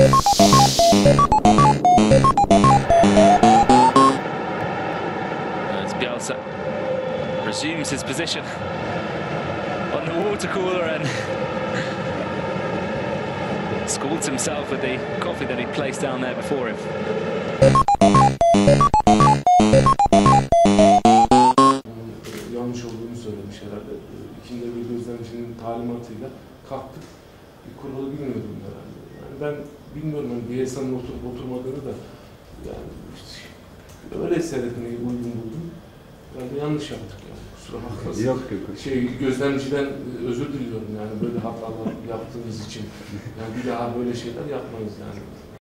As Bielsa resumes his position on the water cooler and scolds himself with the coffee that he placed down there before him. Yanlış olduğunu söylemiş herhalde. Bir gözlemcinin talimatıyla kalktık. Bir bilmiyordum herhalde. Yani ben bilmiyorum bir insanın oturup oturmadığını da yani öyle seyretmeyi uygun buldum. Yani yanlış yaptık yani. Kusura bakmasın. Yok yok. Şey gözlemciden özür diliyorum yani böyle hatalar yaptığımız için. Yani bir daha böyle şeyler yapmayız yani.